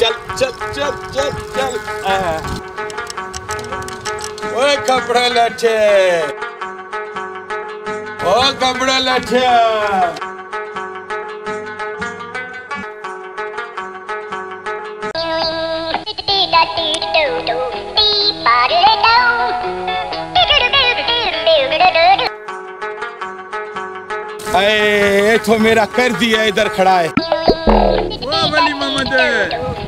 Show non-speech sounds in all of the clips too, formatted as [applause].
चल चल चल चल चल। ओए कपड़े लट्ठे ओ कपड़े लट्ठे अरे तो मेरा कर दिया, इधर खड़ा है। ओ वली मोहम्मद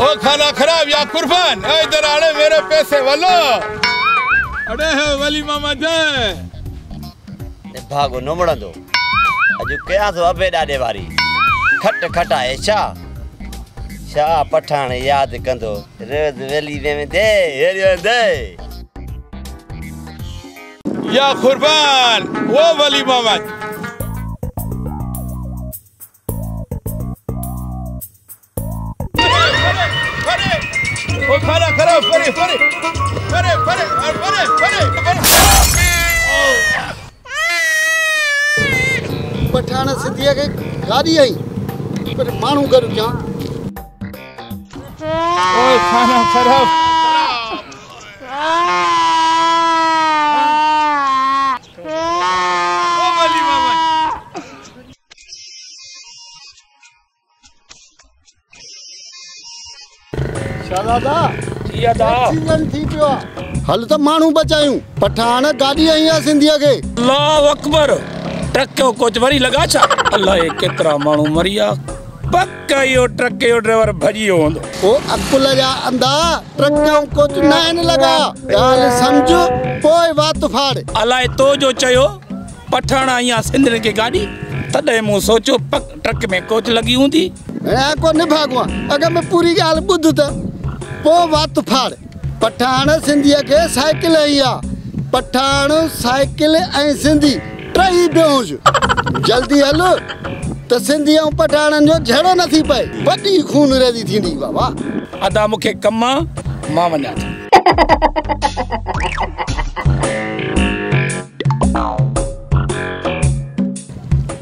ओ खाना खराब या कुर्बान? इधर आड़े मेरे पैसे वल्लो अरे है वली मोहम्मद भागो न वणंदो अॼु कयां थो अबे ॾाॾे वारी? खट खटाए छा छा पठाण यादि कंदो। रोज़ वेली में दे हेरियो दे। या कुर्बान ओ वली मोहम्मद खाना खराब परे परे परे परे परे परे पठाण सिंधीअ खे गाॾी आई पर माण्हू गॾु क्या खाना खराब। हल त माण्हू बचायूं पठाण गाॾी आई आहे सिंधीअ खे। अल्लाह अकबर ट्रक जो कोच वरी लॻा छा? अलाह हे केतिरा माण्हू मरी विया पक इहो ट्रक जो ड्राइवर भॼी वियो हूंदो। ओ अकुल जा अंधा ट्रक ऐं कोच न आहिनि लॻा। ॻाल्हि सम्झ पोइ वात फाड़। अलाए तो जो चयो पठाण आई आहे सिंधियुनि खे गाॾी। तॾहिं मूं सोचियो पक ट्रक में कोच लॻी हूंदी। ऐं को न भागवा अॻि में पूरी ॻाल्हि ॿुध त। पोइ वात फाड़। पठाण सिंधीअ खे साइकिल आई आहे पठाण साइकिल ऐं सिंधी टई बेहोश। जल्दी हल त सिंधी ऐं पठाणनि जो झेड़ो न थी पए। वॾी खून रेदी थींदी बाबा। अदा मूंखे कमु माँ थो।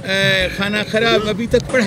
ए, खाना खराब अभी तक पड़ा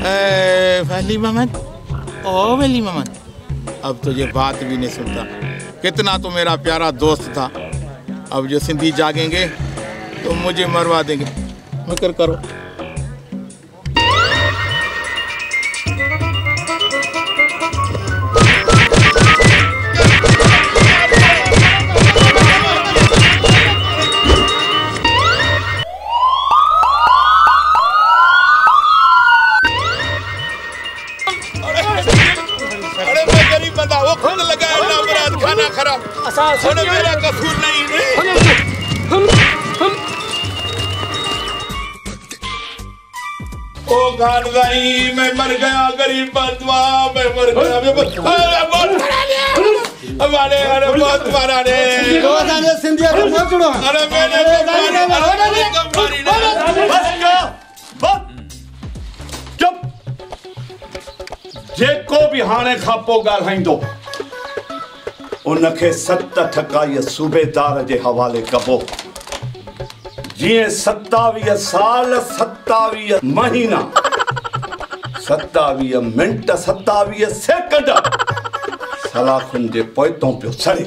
वली मोहम्मद ओ वली मोहम्मद अब तो ये बात भी नहीं सुनता। कितना तो मेरा प्यारा दोस्त था। अब जो सिंधी जागेंगे तो मुझे मरवा देंगे। फ़िक्र करो। खाना खराब मेरा कसूर नहीं नहीं। ओ गान गई मैं मर गया गरीब बंदवा मैं मर गया मैं मर अरे बहुत मारा ने हमारे अरे बहुत मारा ने असांजे सिंधीअ खे अरे मैंने तो मारी? अरे मैंने मारी ने? बस कयो जेको बि हाणे खां पोइ ॻाल्हाईंदो उनखे सत ठकाईअ सूबेदार जे हवाले कबो। जीअं सतावीह साल सतावीह महीना सतावीह मिंट सतावीह सेकंड सलाखुनि जे पोइतों पियो सड़े।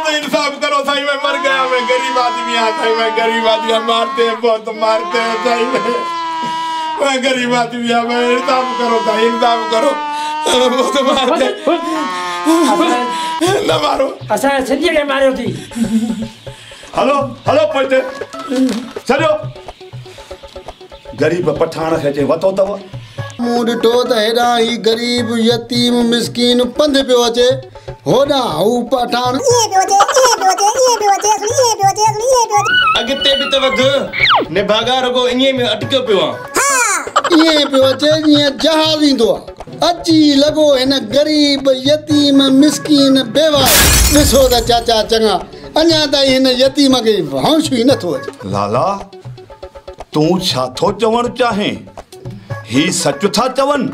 तो इंसाफ करो, साईं मैं मर गया, मैं गरीब आदमी आ, साईं मैं गरीब आदमी मारते हैं बहुत, मारते हैं, साईं मैं। मैं गरीब आदमी आ मैं इंसाफ करो साईं इंसाफ करो। बहुत मारते हैं। न मारो। असां सिंधीअ खे मारियो थी हलो हलो पोइते छॾियो ग़रीब पठाण खे चई वतो अथव मूं ॾिठो त हेॾां ही ग़रीब यतीम मिसकीन पंध पियो अचे होॾां हू पठाण अॻिते बि त वध निभागा रुगो ईअं में अटकियो पियो। आहे ईअं पियो अचे जीअं जहाज़ ईंदो आहे। अची लॻो हिन ग़रीब यतीम मिसकीन बेवा ॾिसो त चाचा चङा अञा ताईं हिन यतीम खे होश ई नथो अचे। लाला तूं छा थो चवणु चाहें? ही सच था चवनि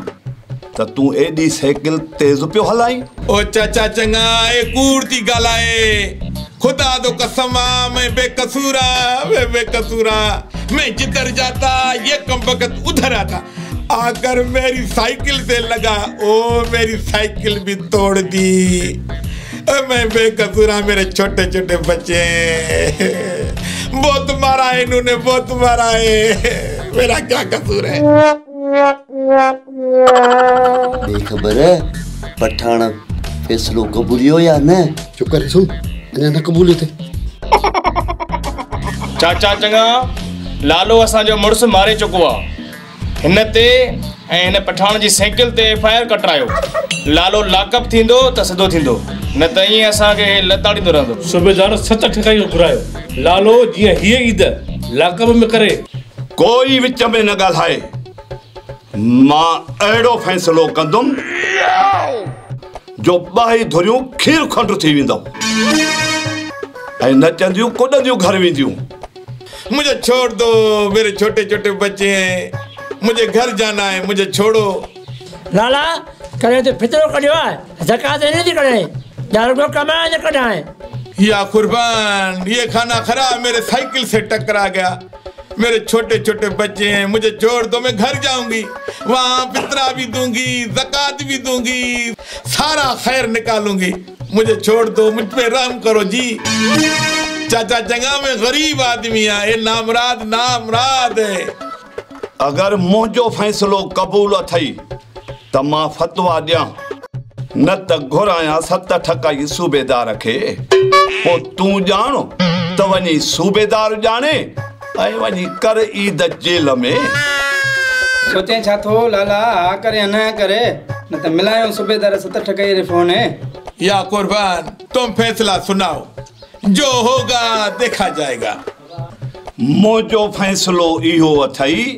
त तूं एॾी साइकिल तेज़ पियो हलाई। ओ चाचा चंगा ए कूड़ थी ॻाल्हाए। खुदा तो कसम आ मैं बेकसूरा मैं बेकसूरा मैं जिधर जाता ये कम उधर आता आकर मेरी साइकिल से लगा ओ मेरी साइकिल भी तोड़ दी। मैं बेकसूरा मेरे छोटे छोटे बच्चे। बहुत मारा है इन्होंने बहुत मारा है। मेरा क्या कसूर है? बेखबर है? पठाण फैसलो कबूलियो या न? चुप करे सुन। अञा न क़बूल थिए चाचा चङा लालो असांजो मुड़ुसु मारे चुको आहे हिन ते ऐं हिन पठाण जी साइकिल ते एफ़ आई आर कटायो लालो लाकअप थींदो त सिधो थींदो। न त ईअं असांखे लताड़ींदो रहंदो। सूबेदार सत ठकाई घुरायो। लालो जीअं हीअ ईद लाकब में करे। कोई विच में न ॻाल्हाए। माँ अहिड़ो फ़ैसिलो कंदुमि जो ॿाही धुरियूं खीर खंड थी वेंदो ऐं नचंदियूं कुॾंदियूं घर वेंदियूं। मुझे छोड़ दो मेरे छोटे छोटे बच्चे हैं। मुझे घर जाना है मुझे छोड़ो। लाला करे तो फितरो कढियो आहे ज़कात न थी कढे ॼाण को कमाए न कढाए या कुर्बान ये खाना खराब मेरे साइकिल से टकरा गया। मेरे छोटे छोटे बच्चे हैं मुझे छोड़ दो मैं घर जाऊँगी। वहाँ फितरा भी दूँगी जक़ात भी दूँगी सारा खैर निकालूँगी। मुझे छोड़ दो मुझ पे रहम करो जी। चाचा चंगा मैं गरीब आदमी है ये नामराद नामराद है। अगरि मुंहिंजो फ़ैसिलो क़बूल अथई त माँ फतवा ॾियाँ। न त घुरायां सत ठकाई सूबेदार खे। पोइ तूं ॼाण त वञी सूबेदार ॼाणे ऐं वञी कर ईद जेल में। सोचें छा थो लाला हा करे न करे न त मिलायूं सूबेदार सत ठकाई रे फ़ोन या कुर्बान तुम फैसला सुनाओ। जो होगा देखा जाएगा। मुंहिंजो फ़ैसिलो इहो अथई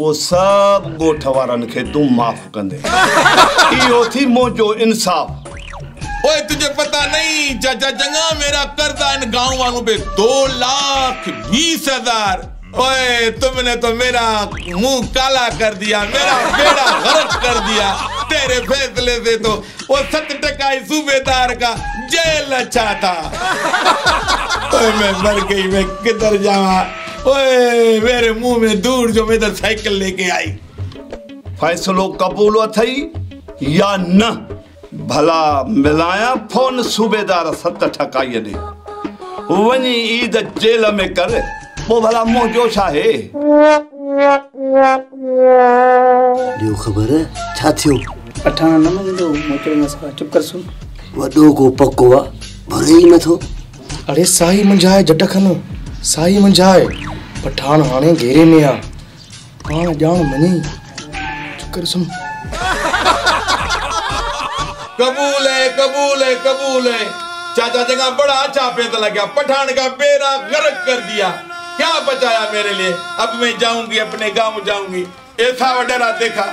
उहो सभु ॻोठ वारनि खे तूं माफ़ कंदे। इहो थी मुंहिंजो इंसाफ़। ओए तुझे पता नहीं चाचा चंगा मेरा कर्जा इन गाँव वालों पे दो लाख बीस हज़ार। ओए तुमने तो मेरा मुँह काला कर दिया मेरा बेड़ा गर्क कर दिया। तेरे फैसले से तो वो सत टकाई सूबेदार का जेल अच्छा था। [laughs] ओए मैं मर गई मैं किधर जावा ओए मेरे मुँह में दूर जो मैं साइकिल लेके आई। फ़ैसिलो क़बूल अथई या न? भला मिलाया फ़ोन सूबेदार सत ठकाईअ ॾे वञी ईद जेल में कर पोइ भला मुंहिंजो छा आहे ॿियो ख़बर छा थियो पठाण न मञंदो मोकिले न सघां चुप कर सुन। वॾो को पको आहे भरे ई नथो अरे साई मुंझाए जट खन। साई मुंझाए, पठान हाणे घेरे में आहे पाण ॼाण मञी कर सुन। कबूल है कबूल है कबूल है। चाचा जगह बड़ा अच्छा पेद लगा पठान का बेड़ा गर्क कर दिया। क्या बचाया मेरे लिए? अब मैं जाऊँगी, अपने गाँव जाऊँगी। ऐसा वडेरा देखा।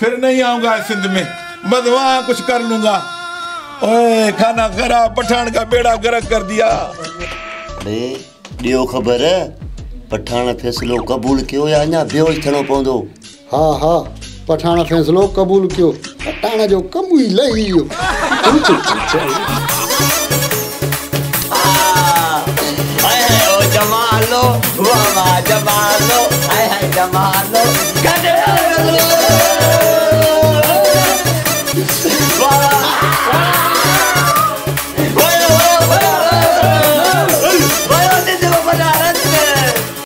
फिर नहीं आऊँगा सिंध में। बस वहाँ कुछ कर लूँगा। ओए खाना खराब पठान का बेड़ा गर्क कर दिया। अरे ॾियो ख़बर पठाण फ़ैसिलो क़बूल कयो या अञा बेहोश थियणो पवंदो? हा हा पठाण फ़ैसिलो क़बूल कयो। पठाण जो कमु ई लही वियो हाय हाय ओ जमालो हुआ मा जमालो हाय हाय जमालो।